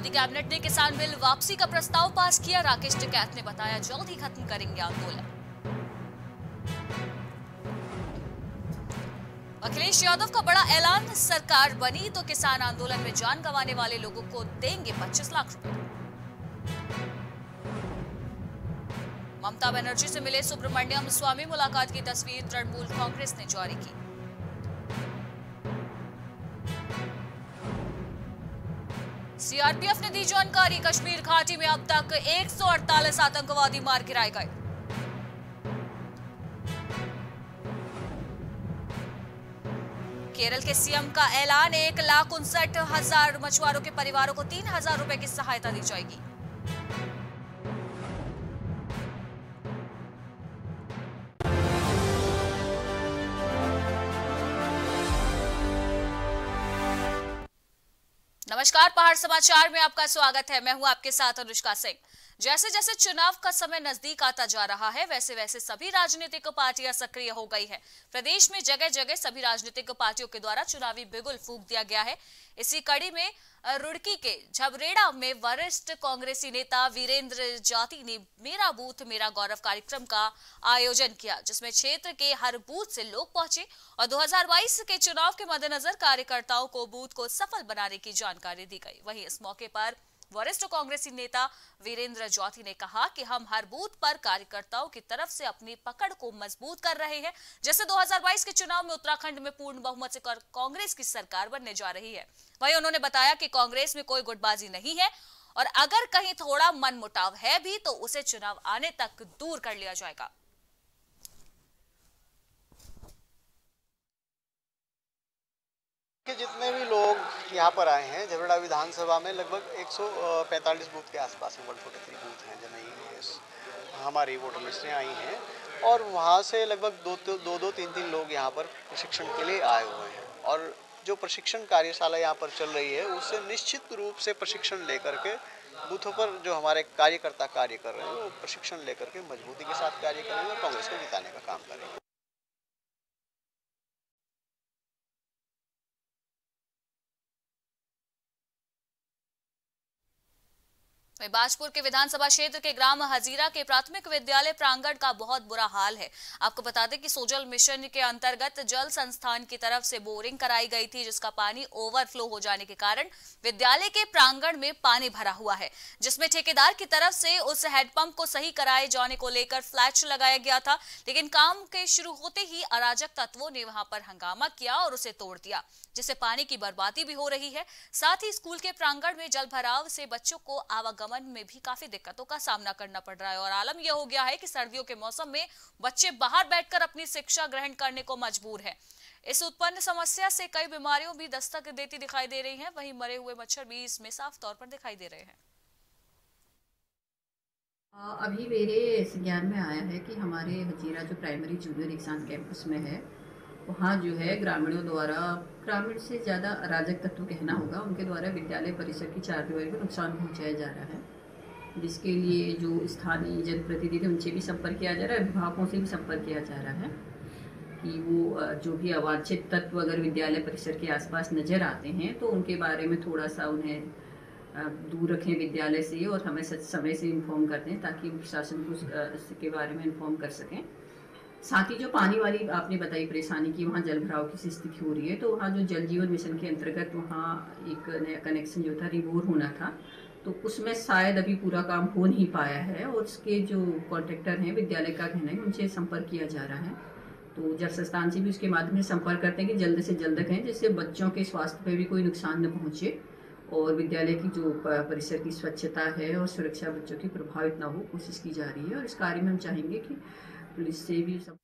Modi cabinet ने किसान bill वापसी का प्रस्ताव पास किया। राकेश टिकैत ने बताया, जल्द ही खत्म करेंगे आंदोलन। अखिलेश यादव का बड़ा ऐलान, सरकार बनी तो किसान आंदोलन में जान गंवाने वाले लोगों को देंगे 25 लाख रुपए। ममता बनर्जी से मिले सुब्रमण्यम स्वामी, मुलाकात की तस्वीर तृणमूल कांग्रेस ने जारी की। सीआरपीएफ ने दी जानकारी, कश्मीर घाटी में अब तक 148 आतंकवादी मार गिराए गए। केरल के सीएम का ऐलान, एक लाख उनसठ हज़ार मछुआरों के परिवारों को तीन हज़ार रुपए की सहायता दी जाएगी। नमस्कार पहाड़ समाचार में आपका स्वागत है। मैं हूँ आपके साथ अनुष्का सिंह। जैसे जैसे चुनाव का समय नज़दीक आता जा रहा है वैसे वैसे सभी राजनीतिक पार्टियाँ सक्रिय हो गई है। प्रदेश में जगह जगह सभी राजनीतिक पार्टियों के द्वारा चुनावी बिगुल फूक दिया गया है। इसी कड़ी में रुड़की के झबरेड़ा में वरिष्ठ कांग्रेसी नेता वीरेंद्र जाति ने मेरा बूथ, मेरा गौरव कार्यक्रम का आयोजन किया, जिसमें क्षेत्र के हर बूथ से लोग पहुँचे और 2022 के चुनाव के मद्देनजर कार्यकर्ताओं को बूथ को सफल बनाने की जानकारी दी गई। वहीं इस मौके पर वरिष्ठ कांग्रेसी नेता वीरेंद्र ज्योति ने कहा कि हम हर बूथ पर कार्यकर्ताओं की तरफ़ से अपनी पकड़ को मज़बूत कर रहे हैं, जैसे 2022 के चुनाव में उत्तराखंड में पूर्ण बहुमत से कांग्रेस की सरकार बनने जा रही है। वहीं उन्होंने बताया कि कांग्रेस में कोई गुटबाजी नहीं है और अगर कहीं थोड़ा मनमुटाव है भी तो उसे चुनाव आने तक दूर कर लिया जाएगा। जितने भी लोग यहाँ पर आए हैं झबड़ा विधानसभा में लगभग 145 बूथ के आसपास फोर्टी थ्री बूथ हैं जब हमारी वोटर लिस्टें आई हैं। और वहाँ से लगभग दो दो दो, तीन तीन लोग यहाँ पर प्रशिक्षण के लिए आए हुए हैं। और जो प्रशिक्षण कार्यशाला यहाँ पर चल रही है, उससे निश्चित रूप से प्रशिक्षण लेकर के बूथों पर जो हमारे कार्यकर्ता कार्य कर रहे हैं, वो प्रशिक्षण लेकर के मजबूती के साथ कार्य करेंगे और कांग्रेस को जिताने का काम करेंगे। बाजपुर के विधानसभा क्षेत्र के ग्राम हजीरा के प्राथमिक विद्यालय प्रांगण का बहुत बुरा हाल है। आपको बता दें कि सोजल मिशन के अंतर्गत जल संस्थान की तरफ़ से बोरिंग कराई गई थी, जिसका पानी ओवरफ्लो हो जाने के कारण विद्यालय के प्रांगण में पानी भरा हुआ है, जिसमें ठेकेदार की तरफ़ से उस हैंडपंप को सही कराए जाने को लेकर फ्लैच लगाया गया था, लेकिन काम के शुरू होते ही अराजक तत्वों ने वहाँ पर हंगामा किया और उसे तोड़ दिया, जिससे पानी की बर्बादी भी हो रही है। साथ ही स्कूल के प्रांगण में जल भराव से बच्चों को आवागमन आवागमन में भी काफ़ी दिक्कतों का सामना करना पड़ रहा है। और आलम यह हो गया है कि सर्दियों के मौसम में बच्चे बाहर बैठकर अपनी शिक्षा ग्रहण करने को मजबूर है। इस उत्पन्न समस्या से कई बीमारियों भी दस्तक देती दिखाई दे रही है। वही मरे हुए मच्छर भी इसमें साफ़ तौर पर दिखाई दे रहे हैं। अभी मेरे ज्ञान में आया है कि हमारे हजीरा जो प्राइमरी जूनियर एग्ज़ाम कैंपस में है वहाँ जो है ग्रामीणों द्वारा, ग्रामीण से ज़्यादा अराजक तत्व कहना होगा, उनके द्वारा विद्यालय परिसर की चार दीवारी को नुकसान पहुँचाया जा रहा है। जिसके लिए जो स्थानीय जनप्रतिनिधि, उनसे भी संपर्क किया जा रहा है विभागों से भी संपर्क किया जा रहा है कि वो जो भी अवांछित तत्व अगर विद्यालय परिसर के आसपास नज़र आते हैं तो उनके बारे में थोड़ा सा उन्हें दूर रखें विद्यालय से और हमें समय से इन्फॉर्म कर दें, ताकि प्रशासन को इसके बारे में इन्फॉर्म कर सकें। साथ ही जो पानी वाली आपने बताई परेशानी की, वहाँ जल भराव की स्थिति हो रही है तो वहाँ जो जल जीवन मिशन के अंतर्गत वहाँ एक नया कनेक्शन जो था रिवोर होना था तो उसमें शायद अभी पूरा काम हो नहीं पाया है और उसके जो कॉन्ट्रेक्टर हैं, विद्यालय का कहना है उनसे संपर्क किया जा रहा है। तो जल संस्थान से भी उसके माध्यम से संपर्क करते हैं कि जल्द से जल्द कहें, जिससे बच्चों के स्वास्थ्य पर भी कोई नुकसान न पहुँचे और विद्यालय की जो परिसर की स्वच्छता है और सुरक्षा बच्चों की प्रभावित ना हो, कोशिश की जा रही है और इस कार्य में हम चाहेंगे कि पुलिस से भी सब।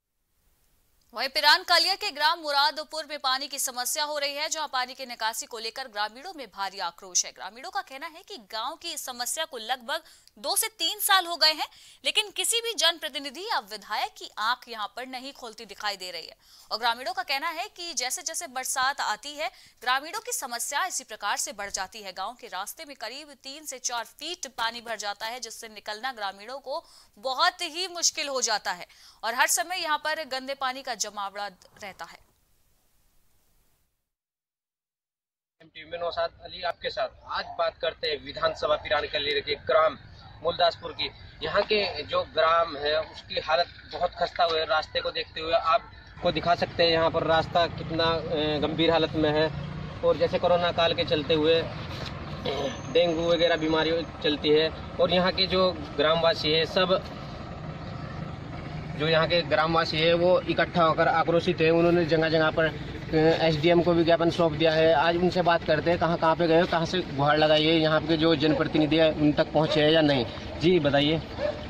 वहीं पिरान कालिया के ग्राम मुरादपुर में पानी की समस्या हो रही है, जहाँ पानी की निकासी को लेकर ग्रामीणों में भारी आक्रोश है। ग्रामीणों का कहना है कि गाँव की इस समस्या को लगभग दो से तीन साल हो गए हैं, लेकिन किसी भी जनप्रतिनिधि या विधायक की आँख यहाँ पर नहीं खोलती दिखाई दे रही है। और ग्रामीणों का कहना है कि जैसे जैसे बरसात आती है, ग्रामीणों की समस्या इसी प्रकार से बढ़ जाती है। गाँव के रास्ते में करीब तीन से चार फीट पानी भर जाता है, जिससे निकलना ग्रामीणों को बहुत ही मुश्किल हो जाता है। और हर समय यहाँ पर गंदे पानी का जमावड़ा रहता है। नौसाद अली आपके साथ। आज बात करते हैं विधानसभा पिरान के ग्राम मुलदासपुर की। यहाँ के जो ग्राम है, उसकी हालत बहुत खस्ता हुई है। रास्ते को देखते हुए आपको दिखा सकते हैं यहाँ पर रास्ता कितना गंभीर हालत में है। और जैसे कोरोना काल के चलते हुए डेंगू वगैरह बीमारी चलती है। और यहाँ के जो ग्रामवासी है, सब जो यहाँ के ग्रामवासी है, वो इकट्ठा होकर आक्रोशित है। उन्होंने जगह जगह पर एसडीएम को भी ज्ञापन सौंप दिया है। आज उनसे बात करते हैं कहाँ कहाँ पे गए कहाँ से गुहार लगाइए यहाँ के जो जनप्रतिनिधि है उन तक पहुँचे हैं या नहीं? जी बताइए।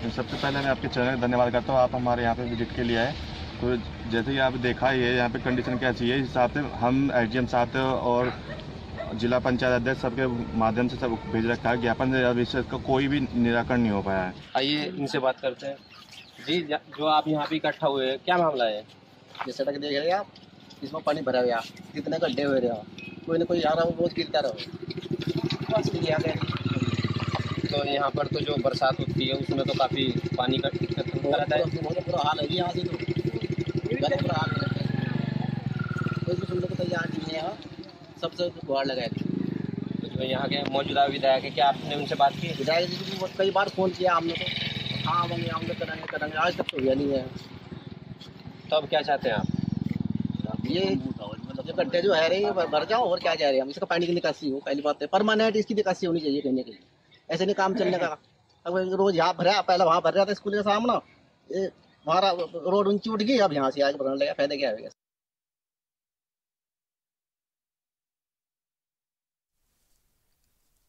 सबसे पहले मैं आपके चैनल धन्यवाद करता हूँ। आप हमारे यहाँ पे विज़िट के लिए आए। तो जैसे कि आप देखा ही है यहाँ पे कंडीशन क्या चाहिए? इस हिसाब से हम एस डी साहब और जिला पंचायत अध्यक्ष सबके माध्यम से सब भेज रखा है। ज्ञापन का कोई भी निराकरण नहीं हो पाया है। आइए इनसे बात करते हैं। जी जो आप यहाँ पे इकट्ठा हुए हैं क्या मामला है? ये सड़क देख रहे हैं आप? इसमें पानी भरा हुआ कितने गड्ढे हो रहे हो? कोई ना कोई आ रहा हो रोज गिरता रहो। आ गए। तो यहाँ पर तो जो बरसात होती है उसमें तो काफ़ी पानी का दिक्कत रहता है। बहुत बुरा हाल है यहाँ से तो। बहुत बुरा हाल है। कोई भी सुनने को तैयार नहीं है यहाँ। सबसे गुहार लगाए थे तो यहाँ के मौजूदा विधायक है क्या आपने उनसे बात की? विधायक जी को कई बार फ़ोन किया हमने तो। हाँ आवेंगे आऊँगे करेंगे करेंगे। आज तक तो हुआ नहीं है। तो अब क्या चाहते हैं आप? ये ये गड्ढे जो है रहे भर जाओ, और क्या जा रहे हैं? हम इसका पानी की निकासी हो, पहली बात है। परमानेंट इसकी निकासी होनी चाहिए कहने के लिए। ऐसे नहीं काम चलने का। अब रोज यहाँ भरा पहले वहाँ भर रहा था स्कूल का सामना। हमारा रोड ऊँची उठ गई, अब यहाँ से आगे भरने लगा, फ़ायदा क्या है?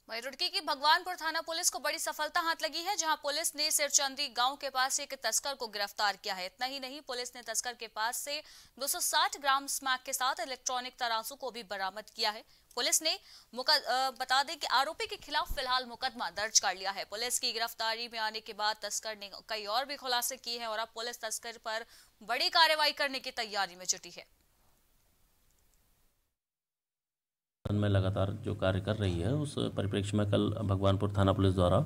वही रुड़की की भगवानपुर थाना पुलिस को बड़ी सफलता हाथ लगी है, जहाँ पुलिस ने सिरचंदी गाँव के पास एक तस्कर को गिरफ़्तार किया है। इतना ही नहीं, पुलिस ने तस्कर के पास से 260 ग्राम स्मैक के साथ इलेक्ट्रॉनिक तराजू को भी बरामद किया है। पुलिस ने बता दें कि आरोपी के खिलाफ फ़िलहाल मुकदमा दर्ज कर लिया है। पुलिस की गिरफ्तारी में आने के बाद तस्कर ने कई और भी खुलासे किए हैं और अब पुलिस तस्कर पर बड़ी कार्रवाई करने की तैयारी में जुटी है। में लगातार जो कार्य कर रही है, उस परिप्रेक्ष्य में कल भगवानपुर थाना पुलिस द्वारा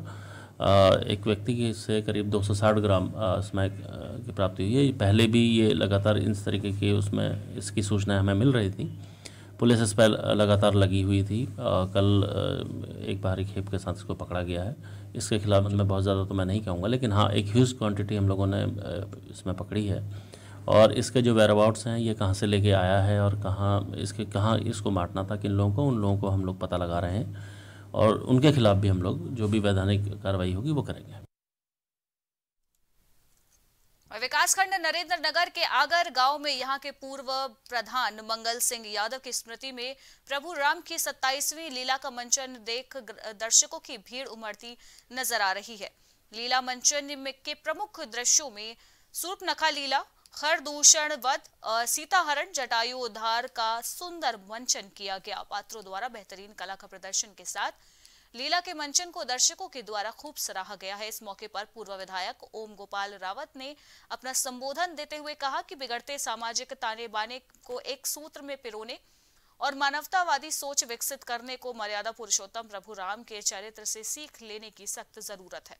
एक व्यक्ति के से करीब 260 ग्राम स्मैक की प्राप्ति हुई है। पहले भी ये लगातार इस तरीके के उसमें इसकी सूचनाएँ हमें मिल रही थी। पुलिस इस पर लगातार लगी हुई थी। कल एक बाहरी खेप के साथ इसको पकड़ा गया है। इसके खिलाफ मैं बहुत ज़्यादा तो मैं नहीं कहूँगा, लेकिन हाँ एक ह्यूज क्वांटिटी हम लोगों ने इसमें पकड़ी है। और इसके जो वेराबाउट्स हैं, ये कहाँ से लेके आया है और कहाँ इसके, कहाँ इसको मारना था, किन लोगों को, उन लोगों को हम लोग पता लगा रहे हैं और उनके खिलाफ भी हम लोग जो भी वैधानिक कार्रवाई होगी, वो करेंगे। विकासखंड नरेंद्र नगर के आगर गाँव में यहाँ के पूर्व प्रधान मंगल सिंह यादव की स्मृति में प्रभु राम की 27वीं लीला का मंचन देख दर्शकों की भीड़ उमड़ती नज़र आ रही है। लीला मंचन के प्रमुख दृश्यों में सूर्प नखा लीला खरदूषण वध सीताहरण जटायु उद्धार का सुंदर मंचन किया गया। पात्रों द्वारा बेहतरीन कला का प्रदर्शन के साथ लीला के मंचन को दर्शकों के द्वारा खूब सराहा गया है। इस मौके पर पूर्व विधायक ओम गोपाल रावत ने अपना संबोधन देते हुए कहा कि बिगड़ते सामाजिक ताने बाने को एक सूत्र में पिरोने और मानवतावादी सोच विकसित करने को मर्यादा पुरुषोत्तम प्रभु राम के चरित्र से सीख लेने की सख्त ज़रूरत है।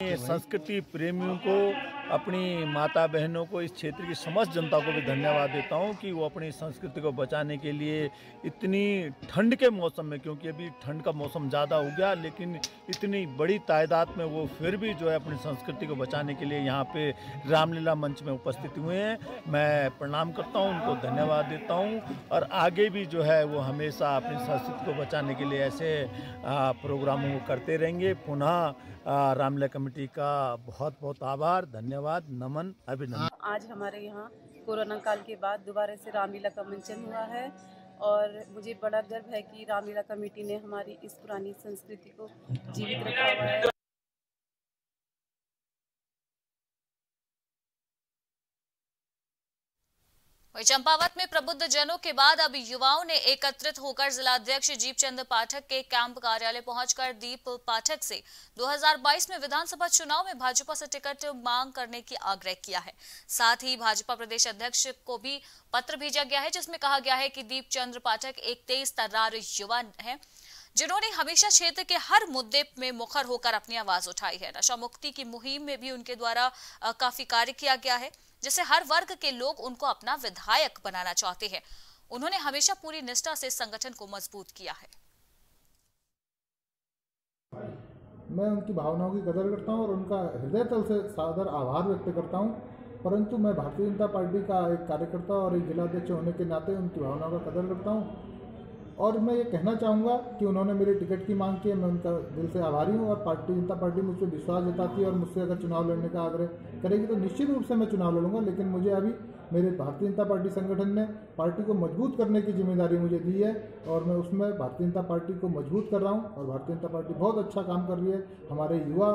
संस्कृति प्रेमियों को अपनी माता बहनों को इस क्षेत्र की समस्त जनता को भी धन्यवाद देता हूँ कि वो अपनी संस्कृति को बचाने के लिए इतनी ठंड के मौसम में क्योंकि अभी ठंड का मौसम ज़्यादा हो गया लेकिन इतनी बड़ी तादाद में वो फिर भी जो है अपनी संस्कृति को बचाने के लिए यहाँ पे रामलीला मंच में उपस्थित हुए हैं। मैं प्रणाम करता हूँ उनको धन्यवाद देता हूँ और आगे भी जो है वो हमेशा अपनी संस्कृति को बचाने के लिए ऐसे प्रोग्रामों को करते रहेंगे। पुनः रामलीला कमेटी का बहुत बहुत आभार, धन्यवाद, नमन, अभिनंदन। आज हमारे यहाँ कोरोना काल के बाद दोबारा से रामलीला का मंचन हुआ है और मुझे बड़ा गर्व है कि रामलीला कमेटी ने हमारी इस पुरानी संस्कृति को जीवित रखा है। वही चंपावत में प्रबुद्ध जनों के बाद अब युवाओं ने एकत्रित होकर जिलाध्यक्ष जीपचंद पाठक के कैंप कार्यालय पहुंचकर दीप पाठक से 2022 में विधानसभा चुनाव में भाजपा से टिकट मांग करने की आग्रह किया है। साथ ही भाजपा प्रदेश अध्यक्ष को भी पत्र भेजा गया है, जिसमें कहा गया है कि दीप चंद्र पाठक एक तेज तर्रार युवा है, जिन्होंने हमेशा क्षेत्र के हर मुद्दे में मुखर होकर अपनी आवाज़ उठाई है। नशा मुक्ति की मुहिम में भी उनके द्वारा काफ़ी कार्य किया गया है। जिसे हर वर्ग के लोग उनको अपना विधायक बनाना चाहते हैं। उन्होंने हमेशा पूरी निष्ठा से संगठन को मज़बूत किया है। मैं उनकी भावनाओं की कदर करता हूँ और उनका हृदय तल से सादर आभार व्यक्त करता हूँ, परंतु मैं भारतीय जनता पार्टी का एक कार्यकर्ता और एक जिलाध्यक्ष होने के नाते उनकी भावनाओं का कदर करता हूँ। और मैं ये कहना चाहूँगा कि उन्होंने मेरी टिकट की मांग की है। मैं उनका दिल से आभारी हूँ और भारतीय जनता पार्टी मुझ पर विश्वास जताती है और मुझसे अगर चुनाव लड़ने का आग्रह करेगी तो निश्चित रूप से मैं चुनाव लड़ूँगा। लेकिन मुझे अभी मेरे भारतीय जनता पार्टी संगठन ने पार्टी को मज़बूत करने की ज़िम्मेदारी मुझे दी है और मैं उसमें भारतीय जनता पार्टी को मज़बूत कर रहा हूँ और भारतीय जनता पार्टी बहुत अच्छा काम कर रही है। हमारे युवा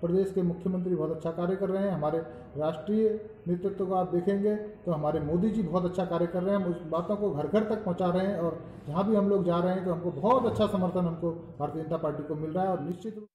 प्रदेश के मुख्यमंत्री बहुत अच्छा कार्य कर रहे हैं, हमारे राष्ट्रीय नेतृत्व को आप देखेंगे तो हमारे मोदी जी बहुत अच्छा कार्य कर रहे हैं उस बातों को घर घर तक पहुँचा रहे हैं और जहाँ भी हम लोग जा रहे हैं तो हमको बहुत अच्छा समर्थन हमको भारतीय जनता पार्टी को मिल रहा है और निश्चित रूप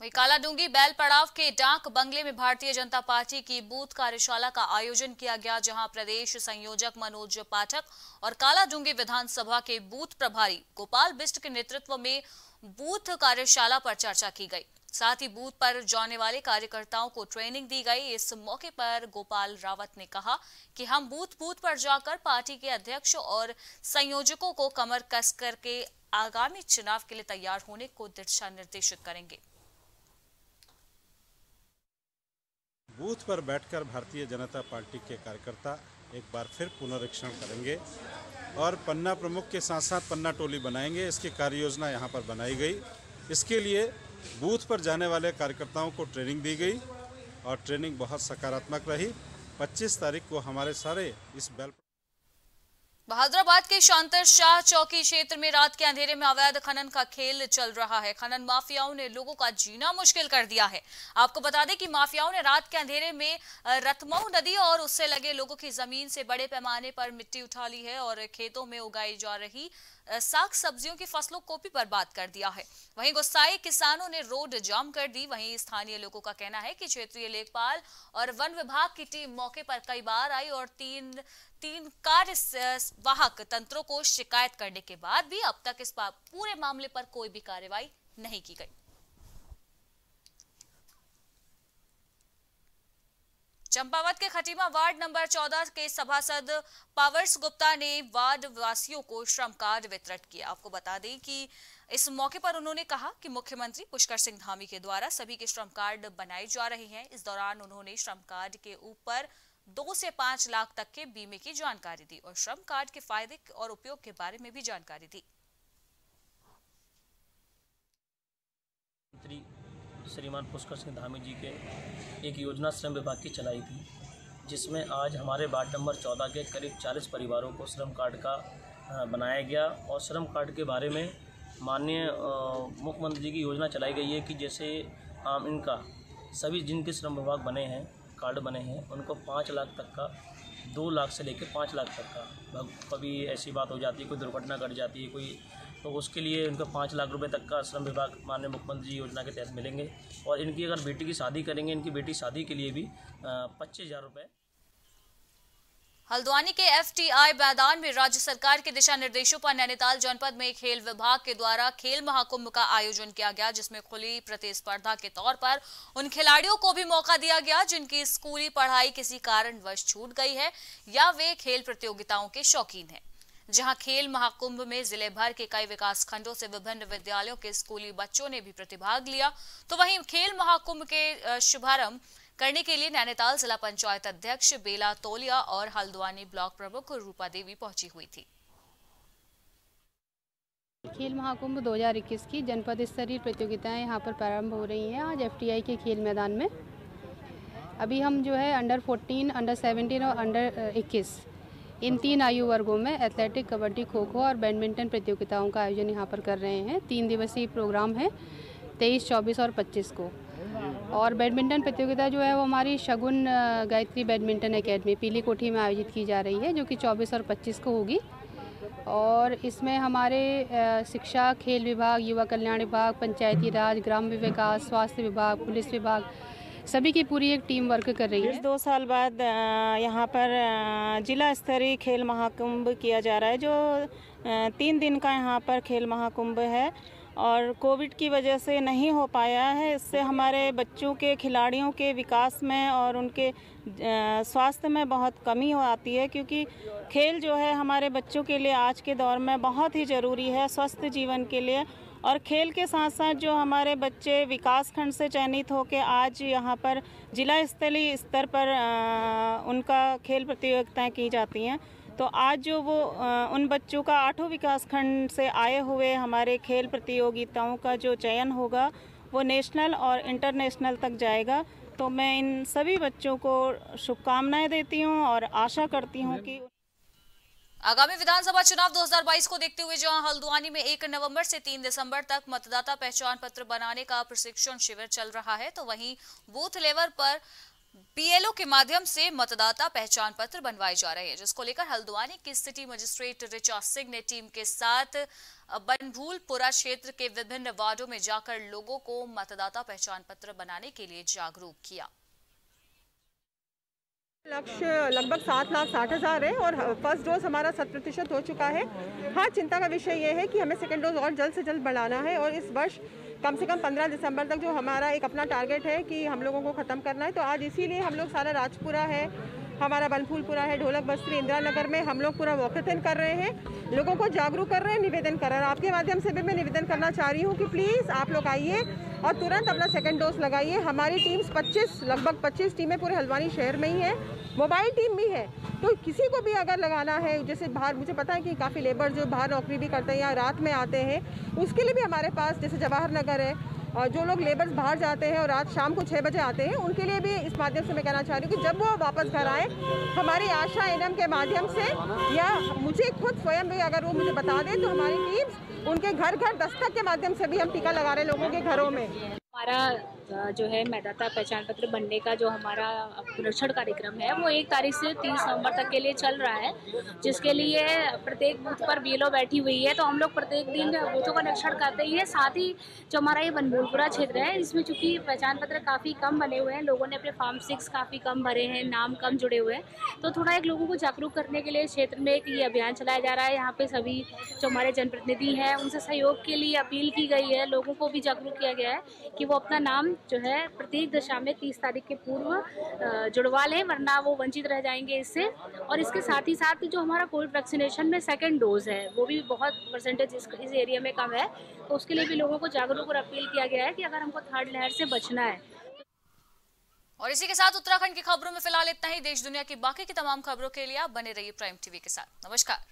वही कालाडूँगी बैल पड़ाव के डाक बंगले में भारतीय जनता पार्टी की बूथ कार्यशाला का आयोजन किया गया, जहाँ प्रदेश संयोजक मनोज पाठक और कालाडूँगी विधानसभा के बूथ प्रभारी गोपाल बिस्ट के नेतृत्व में बूथ कार्यशाला पर चर्चा की गई। साथ ही बूथ पर जाने वाले कार्यकर्ताओं को ट्रेनिंग दी गई। इस मौके पर गोपाल रावत ने कहा कि हम बूथ बूथ पर जाकर पार्टी के अध्यक्ष और संयोजकों को कमर कस करके आगामी चुनाव के लिए तैयार होने को दिशा निर्देशित करेंगे। बूथ पर बैठकर भारतीय जनता पार्टी के कार्यकर्ता एक बार फिर पुनरीक्षण करेंगे और पन्ना प्रमुख के साथ साथ पन्ना टोली बनाएँगे। इसकी कार्य योजना यहाँ पर बनाई गई। इसके लिए बूथ पर जाने वाले कार्यकर्ताओं को ट्रेनिंग दी गई और ट्रेनिंग बहुत सकारात्मक रही। 25 तारीख को हमारे सारे इस बैल बहादुराबाद के शांतर शाह चौकी क्षेत्र में रात के अंधेरे में अवैध खनन का खेल चल रहा है। खनन माफियाओं ने लोगों का जीना मुश्किल कर दिया है। आपको बता दें कि माफियाओं ने रात के अंधेरे में रतमऊ नदी और उससे लगे लोगों की ज़मीन से बड़े पैमाने पर मिट्टी उठा ली है और खेतों में उगाई जा रही साग सब्जियों की फ़सलों को भी बर्बाद कर दिया है। वहीं गुस्साए किसानों ने रोड जाम कर दी। वहीं स्थानीय लोगों का कहना है कि क्षेत्रीय लेखपाल और वन विभाग की टीम मौके पर कई बार आई और तीन तीन कार्य वाहक तंत्रों को शिकायत करने के बाद भी अब तक इस पूरे मामले पर कोई भी कार्रवाई नहीं की गई। चंपावत के खटीमा वार्ड नंबर 14 के सभासद पावर्स गुप्ता ने वार्ड वासियों को श्रम कार्ड वितरित किया। आपको बता दें कि इस मौके पर उन्होंने कहा कि मुख्यमंत्री पुष्कर सिंह धामी के द्वारा सभी के श्रम कार्ड बनाए जा रहे हैं। इस दौरान उन्होंने श्रम कार्ड के ऊपर दो से पाँच लाख तक के बीमे की जानकारी दी और श्रम कार्ड के फ़ायदे और उपयोग के बारे में भी जानकारी दी। श्रीमान पुष्कर सिंह धामी जी के एक योजना श्रम विभाग की चलाई थी, जिसमें आज हमारे वार्ड नंबर चौदह के करीब चालीस परिवारों को श्रम कार्ड का बनाया गया। और श्रम कार्ड के बारे में माननीय मुख्यमंत्री जी की योजना चलाई गई है कि जैसे आम इनका, सभी जिनके श्रम विभाग बने हैं, कार्ड बने हैं, उनको पाँच लाख तक का, दो लाख से लेकर पाँच लाख तक का कभी ऐसी बात हो जाती है, कोई दुर्घटना घट जाती है, कोई तो उसके लिए उनको पाँच लाख रुपए तक का श्रम विभाग माननीय मुख्यमंत्री योजना के तहत मिलेंगे। और इनकी अगर बेटी की शादी करेंगे, इनकी बेटी शादी के लिए भी पच्चीस हज़ार रुपये हल्द्वानी के एफटीआई मैदान में राज्य सरकार के दिशा निर्देशों पर नैनीताल जनपद में खेल विभाग के द्वारा खेल महाकुंभ का आयोजन किया गया, जिसमें खुली प्रतिस्पर्धा के तौर पर उन खिलाड़ियों को भी मौका दिया गया, जिनकी स्कूली पढ़ाई किसी कारणवश छूट गई है या वे खेल प्रतियोगिताओं के शौकीन हैं। जहाँ खेल महाकुंभ में ज़िले भर के कई विकास खंडों से विभिन्न विद्यालयों के स्कूली बच्चों ने भी प्रतिभाग लिया। तो वहीं खेल महाकुंभ के शुभारंभ करने के लिए नैनीताल जिला पंचायत अध्यक्ष बेला तोलिया और हल्द्वानी ब्लॉक प्रमुख रूपा देवी पहुँची हुई थी। खेल महाकुंभ 2021 की जनपद स्तरीय प्रतियोगिताएँ यहाँ पर प्रारंभ हो रही हैं आज एफटीआई के खेल मैदान में। अभी हम जो है अंडर 14, अंडर 17 और अंडर 21 इन तीन आयु वर्गों में एथलेटिक, कबड्डी खो खो और बैडमिंटन प्रतियोगिताओं का आयोजन यहाँ पर कर रहे हैं। तीन दिवसीय प्रोग्राम है तेईस, चौबीस और पच्चीस को। और बैडमिंटन प्रतियोगिता जो है वो हमारी शगुन गायत्री बैडमिंटन एकेडमी पीली कोठी में आयोजित की जा रही है, जो कि 24 और 25 को होगी। और इसमें हमारे शिक्षा, खेल विभाग, युवा कल्याण विभाग, पंचायती राज, ग्राम विकास, स्वास्थ्य विभाग, पुलिस विभाग सभी की पूरी एक टीम वर्क कर रही है। दो साल बाद यहाँ पर जिला स्तरीय खेल महाकुंभ किया जा रहा है जो तीन दिन का यहाँ पर खेल महाकुंभ है और कोविड की वजह से नहीं हो पाया है। इससे हमारे बच्चों के खिलाड़ियों के विकास में और उनके स्वास्थ्य में बहुत कमी हो आती है क्योंकि खेल जो है हमारे बच्चों के लिए आज के दौर में बहुत ही ज़रूरी है स्वस्थ जीवन के लिए और खेल के साथ साथ जो हमारे बच्चे विकास खंड से चयनित होकर आज यहाँ पर जिला स्तरीय स्तर पर उनका खेल प्रतियोगिताएँ की जाती हैं। तो आज जो वो उन बच्चों का आठों विकास खंड से आए हुए हमारे खेल प्रतियोगिताओं का जो चयन होगा, वो नेशनल और इंटरनेशनल तक जाएगा। तो मैं इन सभी बच्चों को शुभकामनाएँ देती हूँ और आशा करती हूँ कि आगामी विधानसभा चुनाव 2022 को देखते हुए जहाँ हल्द्वानी में 1 नवंबर से 3 दिसंबर तक मतदाता पहचान पत्र बनाने का प्रशिक्षण शिविर चल रहा है तो वहीं बूथ लेवल पर बीएलओ के माध्यम से मतदाता पहचान पत्र बनवाए जा रहे हैं, जिसको लेकर हल्द्वानी की सिटी मजिस्ट्रेट रिचा सिंह ने टीम के साथ बनभूलपुरा क्षेत्र के विभिन्न वार्डो में जाकर लोगों को मतदाता पहचान पत्र बनाने के लिए जागरूक किया। लक्ष्य लगभग सात लाख साठ हज़ार है और फ़र्स्ट डोज हमारा सत प्रतिशत हो चुका है। हाँ चिंता का विषय ये है कि हमें सेकेंड डोज और जल्द से जल्द बढ़ाना है और इस वर्ष कम से कम 15 दिसंबर तक जो हमारा एक अपना टारगेट है कि हम लोगों को ख़त्म करना है। तो आज इसीलिए हम लोग सारा राजपुरा है हमारा बनफूलपुरा है, ढोलक बस्ती इंदिरा नगर में हम लोग पूरा वॉकथन कर रहे हैं। लोगों को जागरूक कर रहे हैं, निवेदन कर रहे हैं। आपके माध्यम से भी मैं निवेदन करना चाह रही हूँ कि प्लीज़ आप लोग आइए और तुरंत अपना सेकेंड डोज लगाइए। हमारी टीम्स 25 लगभग 25 टीमें पूरे हल्द्वानी शहर में ही है। मोबाइल टीम भी है। तो किसी को भी अगर लगाना है, जैसे बाहर, मुझे पता है कि काफ़ी लेबर जो बाहर नौकरी भी करते हैं या रात में आते हैं, उसके लिए भी हमारे पास, जैसे जवाहर नगर है और जो लोग लेबर्स बाहर जाते हैं और रात शाम को छः बजे आते हैं, उनके लिए भी इस माध्यम से मैं कहना चाह रही हूँ कि जब वो वापस घर आए, हमारी आशा एनएम के माध्यम से या मुझे खुद स्वयं भी अगर वो मुझे बता दें तो हमारी टीम्स उनके घर घर दस्तक के माध्यम से भी हम टीका लगा रहे हैं लोगों के घरों में। हमारा जो है मैदाता पहचान पत्र बनने का जो हमारा पुनरीक्षण कार्यक्रम है, वो एक तारीख से तीस नवंबर तक के लिए चल रहा है, जिसके लिए प्रत्येक बूथ पर बीएलओ बैठी हुई है। तो हम लोग प्रत्येक दिन बूथों का निरीक्षण करते ही है, साथ ही जो हमारा ये बनभूलपुरा क्षेत्र है, इसमें चूँकि पहचान पत्र काफ़ी कम बने हुए हैं, लोगों ने अपने फार्म सिक्स काफ़ी कम भरे हैं, नाम कम जुड़े हुए हैं। तो थोड़ा एक लोगों को जागरूक करने के लिए क्षेत्र में एक ये अभियान चलाया जा रहा है। यहाँ पे सभी जो हमारे जनप्रतिनिधि हैं, उनसे सहयोग के लिए अपील की गई है, लोगों को भी जागरूक किया गया है कि वो अपना नाम जो है प्रत्येक दशा में तीस तारीख के पूर्व जुड़वा लें वरना वो वंचित रह जाएँगे इससे। और इसके साथ ही साथ जो हमारा कोविड वैक्सीनेशन में सेकेंड डोज है वो भी बहुत परसेंटेज इस, इस एरिया में कम है। तो उसके लिए भी लोगों को जागरूक और अपील किया गया है कि अगर हमको थर्ड लहर से बचना है। और इसी के साथ उत्तराखंड की खबरों में फ़िलहाल इतना ही। देश दुनिया की बाकी की तमाम खबरों के लिए आप बने रहिए प्राइम टीवी के साथ। नमस्कार।